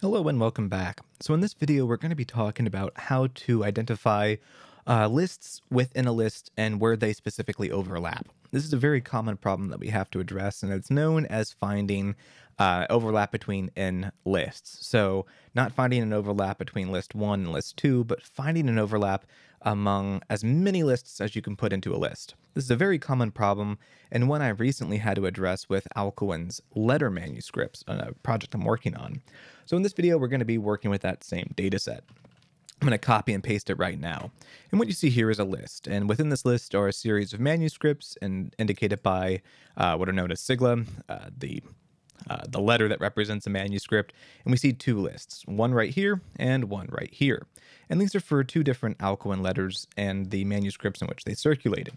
Hello and welcome back. So in this video, we're going to be talking about how to identify uh, lists within a list and where they specifically overlap. This is a very common problem that we have to address, and it's known as finding uh, overlap between in lists. So not finding an overlap between list one and list two, but finding an overlap among as many lists as you can put into a list. This is a very common problem and one I recently had to address with Alcuin's letter manuscripts, a project I'm working on. So in this video, we're going to be working with that same data set. I'm going to copy and paste it right now. And what you see here is a list. And within this list are a series of manuscripts and indicated by uh, what are known as sigla, uh, the uh, the letter that represents a manuscript, and we see two lists, one right here and one right here. And these are for two different Alcuin letters and the manuscripts in which they circulated.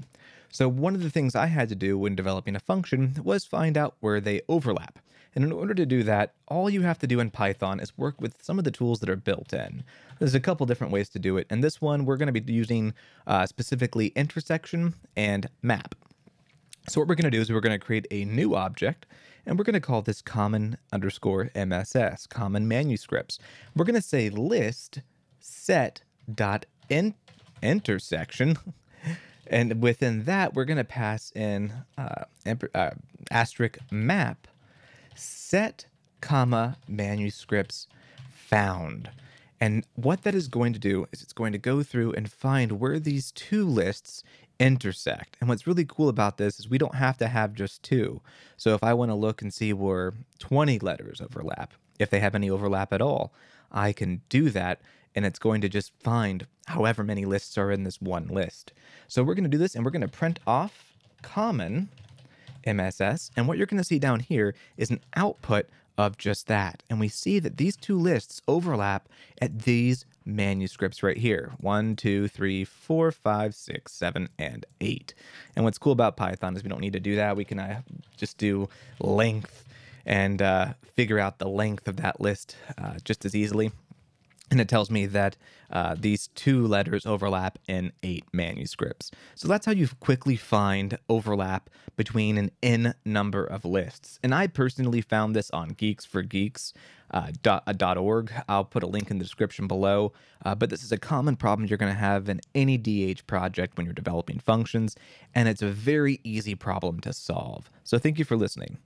So one of the things I had to do when developing a function was find out where they overlap. And in order to do that, all you have to do in Python is work with some of the tools that are built in. There's a couple different ways to do it, and this one we're going to be using uh, specifically intersection and map. So what we're going to do is we're going to create a new object, and we're going to call this common underscore MSS, common manuscripts. We're going to say list set dot in intersection and within that, we're going to pass in uh, uh, asterisk map set comma manuscripts found. And what that is going to do is it's going to go through and find where these two lists intersect. And what's really cool about this is we don't have to have just two. So if I want to look and see where 20 letters overlap, if they have any overlap at all, I can do that and it's going to just find however many lists are in this one list. So we're going to do this and we're going to print off common MSS. And what you're going to see down here is an output of just that. And we see that these two lists overlap at these manuscripts right here. One, two, three, four, five, six, seven, and eight. And what's cool about Python is we don't need to do that. We can uh, just do length and uh, figure out the length of that list uh, just as easily. And it tells me that uh, these two letters overlap in eight manuscripts. So that's how you quickly find overlap between an n number of lists. And I personally found this on GeeksforGeeks. Uh, dot, uh, .org. I'll put a link in the description below. Uh, but this is a common problem you're going to have in any DH project when you're developing functions, and it's a very easy problem to solve. So thank you for listening.